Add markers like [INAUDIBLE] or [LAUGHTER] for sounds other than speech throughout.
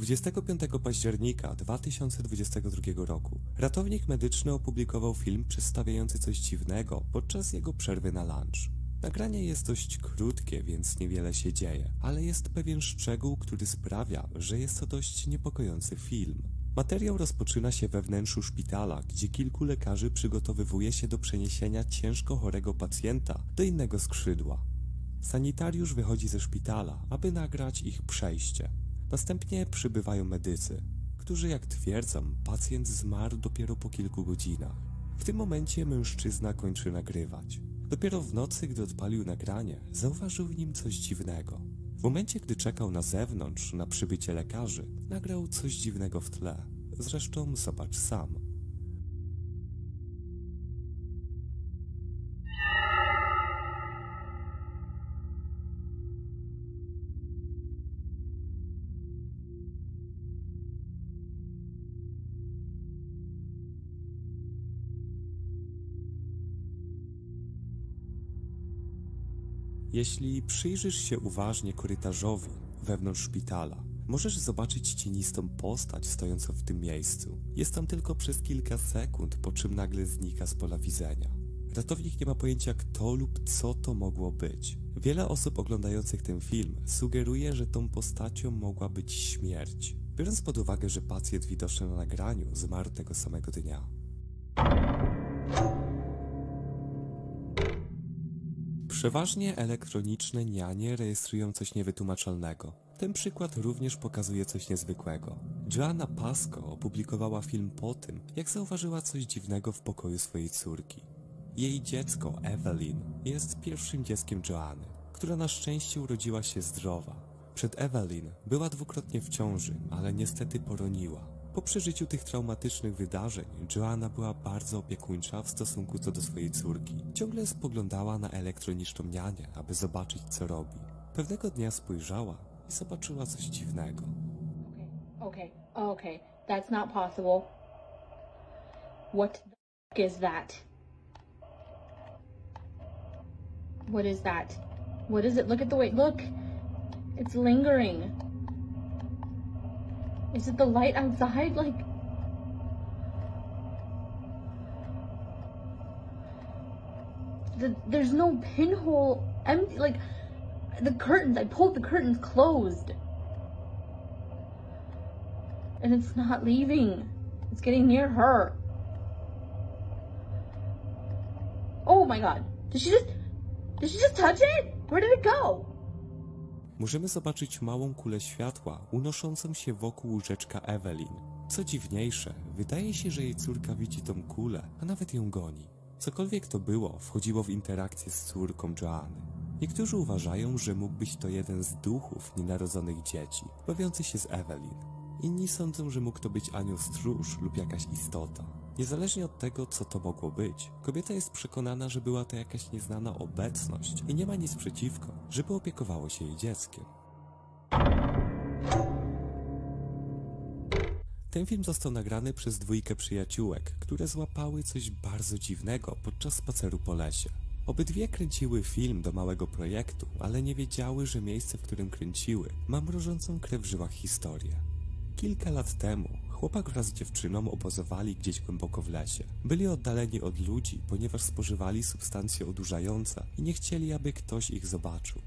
25 października 2022 roku ratownik medyczny opublikował film przedstawiający coś dziwnego podczas jego przerwy na lunch. Nagranie jest dość krótkie, więc niewiele się dzieje, ale jest pewien szczegół, który sprawia, że jest to dość niepokojący film. Materiał rozpoczyna się we wnętrzu szpitala, gdzie kilku lekarzy przygotowywuje się do przeniesienia ciężko chorego pacjenta do innego skrzydła. Sanitariusz wychodzi ze szpitala, aby nagrać ich przejście. Następnie przybywają medycy, którzy jak twierdzą, pacjent zmarł dopiero po kilku godzinach. W tym momencie mężczyzna kończy nagrywać. Dopiero w nocy, gdy odpalił nagranie, zauważył w nim coś dziwnego. W momencie, gdy czekał na zewnątrz na przybycie lekarzy, nagrał coś dziwnego w tle. Zresztą zobacz sam. Jeśli przyjrzysz się uważnie korytarzowi wewnątrz szpitala, możesz zobaczyć cienistą postać stojącą w tym miejscu. Jest tam tylko przez kilka sekund, po czym nagle znika z pola widzenia. Ratownik nie ma pojęcia kto lub co to mogło być. Wiele osób oglądających ten film sugeruje, że tą postacią mogła być śmierć, biorąc pod uwagę, że pacjent widoczny na nagraniu zmarł tego samego dnia. Przeważnie elektroniczne nianie rejestrują coś niewytłumaczalnego. Ten przykład również pokazuje coś niezwykłego. Joanna Pasco opublikowała film po tym, jak zauważyła coś dziwnego w pokoju swojej córki. Jej dziecko, Evelyn, jest pierwszym dzieckiem Joanny, która na szczęście urodziła się zdrowa. Przed Evelyn była dwukrotnie w ciąży, ale niestety poroniła. Po przeżyciu tych traumatycznych wydarzeń, Joanna była bardzo opiekuńcza w stosunku co do swojej córki. Ciągle spoglądała na elektroniczną nianię, aby zobaczyć co robi. Pewnego dnia spojrzała i zobaczyła coś dziwnego. Okay, okay, okay. That's not possible. What the is that? What is that? What is it? Look at the way. Look! It's lingering. Is it the light outside? Like. The, there's no pinhole empty. Like, the curtains, I pulled the curtains closed. And it's not leaving. It's getting near her. Oh my god. Did she just. Did she just touch it? Where did it go? Możemy zobaczyć małą kulę światła unoszącą się wokół łóżeczka Evelyn. Co dziwniejsze, wydaje się, że jej córka widzi tą kulę, a nawet ją goni. Cokolwiek to było, wchodziło w interakcję z córką Joanny. Niektórzy uważają, że mógł być to jeden z duchów nienarodzonych dzieci, bawiący się z Evelyn. Inni sądzą, że mógł to być anioł stróż lub jakaś istota. Niezależnie od tego, co to mogło być, kobieta jest przekonana, że była to jakaś nieznana obecność i nie ma nic przeciwko, żeby opiekowało się jej dzieckiem. Ten film został nagrany przez dwójkę przyjaciółek, które złapały coś bardzo dziwnego podczas spaceru po lesie. Obydwie kręciły film do małego projektu, ale nie wiedziały, że miejsce, w którym kręciły, ma mrożącą krew w żyłach historię. Kilka lat temu chłopak wraz z dziewczyną obozowali gdzieś głęboko w lesie. Byli oddaleni od ludzi, ponieważ spożywali substancje odurzające i nie chcieli, aby ktoś ich zobaczył.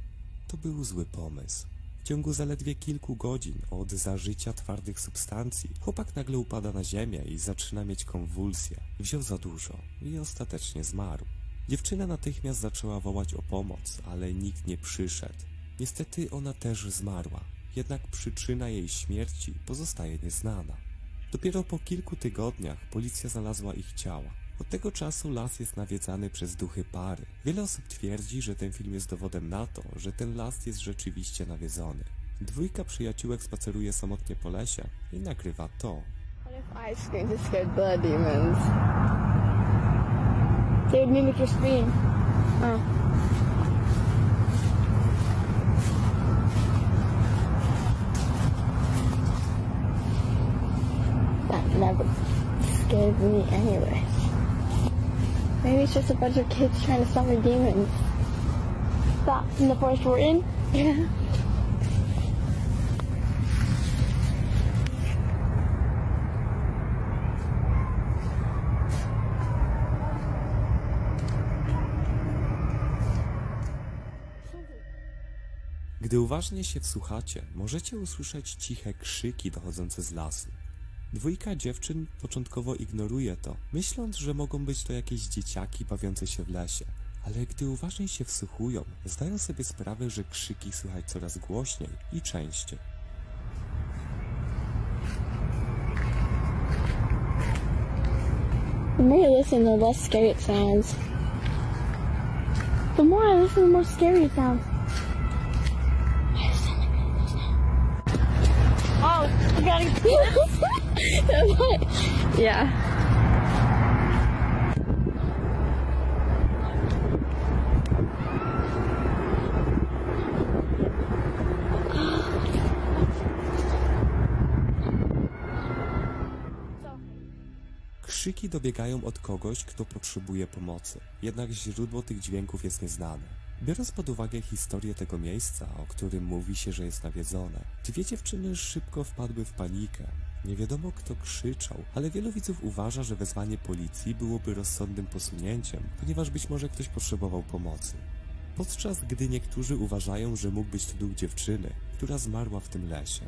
To był zły pomysł. W ciągu zaledwie kilku godzin od zażycia twardych substancji chłopak nagle upada na ziemię i zaczyna mieć konwulsje. Wziął za dużo i ostatecznie zmarł. Dziewczyna natychmiast zaczęła wołać o pomoc, ale nikt nie przyszedł. Niestety ona też zmarła, jednak przyczyna jej śmierci pozostaje nieznana. Dopiero po kilku tygodniach policja znalazła ich ciała. Od tego czasu las jest nawiedzany przez duchy pary. Wiele osób twierdzi, że ten film jest dowodem na to, że ten las jest rzeczywiście nawiedzony. Dwójka przyjaciółek spaceruje samotnie po lesie i nagrywa to. What if I screamed to scare blood demons? They would mimic your scream. Oh. save me anyways. Maybe it's just a bunch of kids trying to summon demons. Stop in the forest we're in. Gdy uważnie się wsłuchacie, możecie usłyszeć ciche krzyki dochodzące z lasu. Dwójka dziewczyn początkowo ignoruje to, myśląc, że mogą być to jakieś dzieciaki bawiące się w lesie. Ale gdy uważnie się wsłuchują, zdają sobie sprawę, że krzyki słychać coraz głośniej i częściej. The more I listen, the less scary it sounds. The more I listen, the more scary it sounds. Oh, you gotta [LAUGHS] Yeah. Krzyki dobiegają od kogoś, kto potrzebuje pomocy, jednak źródło tych dźwięków jest nieznane. Biorąc pod uwagę historię tego miejsca, o którym mówi się, że jest nawiedzone, dwie dziewczyny szybko wpadły w panikę. Nie wiadomo kto krzyczał, ale wielu widzów uważa, że wezwanie policji byłoby rozsądnym posunięciem, ponieważ być może ktoś potrzebował pomocy. Podczas gdy niektórzy uważają, że mógł być to duch dziewczyny, która zmarła w tym lesie.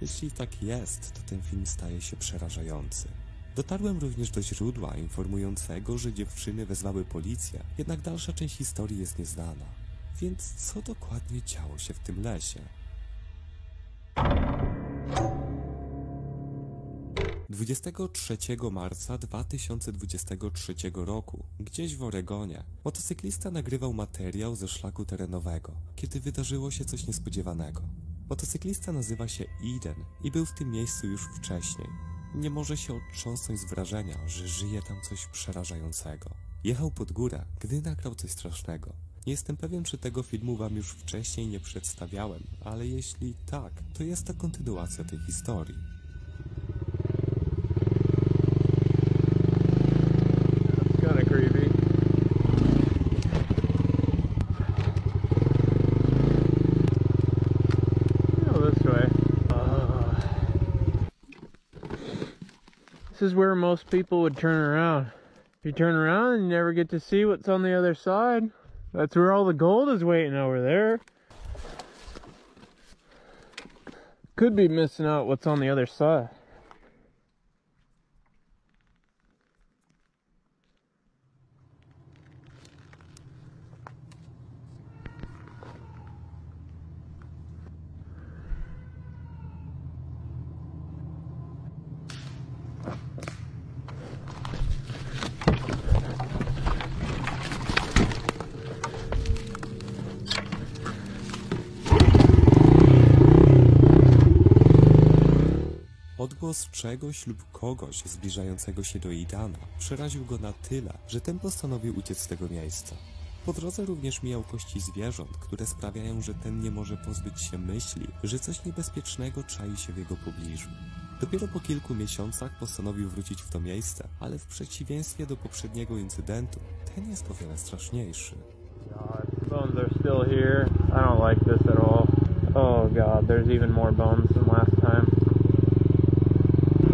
Jeśli tak jest, to ten film staje się przerażający. Dotarłem również do źródła informującego, że dziewczyny wezwały policję, jednak dalsza część historii jest nieznana. Więc co dokładnie działo się w tym lesie? 23 marca 2023 roku, gdzieś w Oregonie, motocyklista nagrywał materiał ze szlaku terenowego, kiedy wydarzyło się coś niespodziewanego. Motocyklista nazywa się Eden i był w tym miejscu już wcześniej. Nie może się otrząsnąć z wrażenia, że żyje tam coś przerażającego. Jechał pod górę, gdy nagrał coś strasznego. Nie jestem pewien, czy tego filmu wam już wcześniej nie przedstawiałem, ale jeśli tak, to jest to kontynuacja tej historii. This is where most people would turn around. If you turn around, and you never get to see what's on the other side. That's where all the gold is waiting over there. Could be missing out what's on the other side. Odgłos czegoś lub kogoś zbliżającego się do Idana przeraził go na tyle, że ten postanowił uciec z tego miejsca. Po drodze również mijał kości zwierząt, które sprawiają, że ten nie może pozbyć się myśli, że coś niebezpiecznego czai się w jego pobliżu. Dopiero po kilku miesiącach postanowił wrócić w to miejsce, ale w przeciwieństwie do poprzedniego incydentu, ten jest o wiele straszniejszy. God, bones. Oh bones last.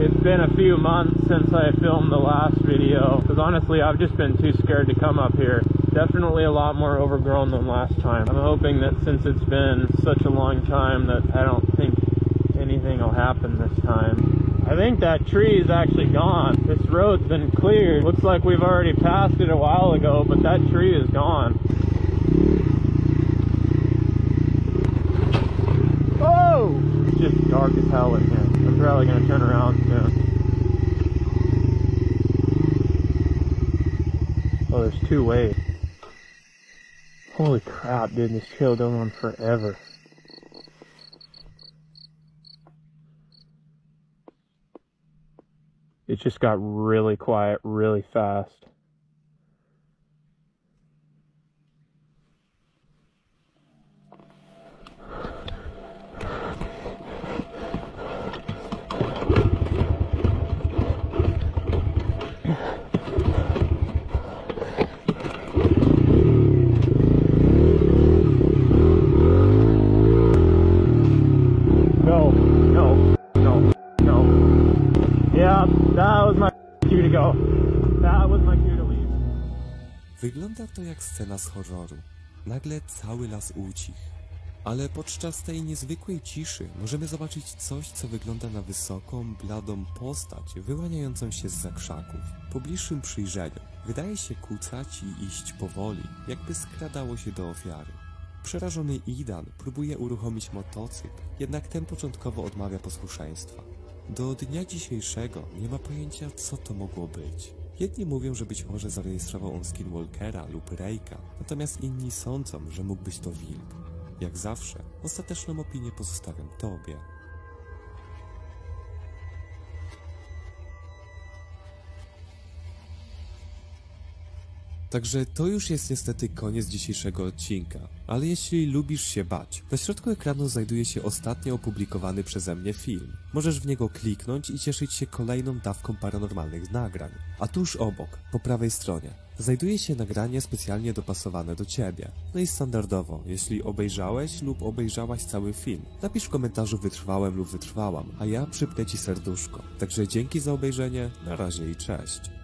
It's been a few months since I filmed the last video, because honestly I've just been too scared to come up here. Definitely a lot more overgrown than last time. I'm hoping that since it's been such a long time that I don't think anything will happen this time. I think that tree is actually gone. This road's been cleared. Looks like we've already passed it a while ago, but that tree is gone. Oh! It's just dark as hell. I'm probably gonna turn around soon. Oh, there's two ways. Holy crap, dude, this trail going on forever. It just got really quiet really fast. That was my cue to go. That was my cue to leave. Wygląda to jak scena z horroru. Nagle cały las ucichł, Ale podczas tej niezwykłej ciszy możemy zobaczyć coś, co wygląda na wysoką, bladą postać wyłaniającą się z zakrzaków. Po bliższym przyjrzeniu wydaje się kucać i iść powoli, jakby skradało się do ofiary. Przerażony Idan próbuje uruchomić motocykl, jednak ten początkowo odmawia posłuszeństwa. Do dnia dzisiejszego nie ma pojęcia, co to mogło być. Jedni mówią, że być może zarejestrował on Skinwalkera lub Rejka, natomiast inni sądzą, że mógł być to wilk. Jak zawsze, ostateczną opinię pozostawiam Tobie. Także to już jest niestety koniec dzisiejszego odcinka. Ale jeśli lubisz się bać, na środku ekranu znajduje się ostatnio opublikowany przeze mnie film. Możesz w niego kliknąć i cieszyć się kolejną dawką paranormalnych nagrań. A tuż obok, po prawej stronie, znajduje się nagranie specjalnie dopasowane do ciebie. No i standardowo, jeśli obejrzałeś lub obejrzałaś cały film, napisz w komentarzu wytrwałem lub wytrwałam, a ja przypnę ci serduszko. Także dzięki za obejrzenie, na razie i cześć.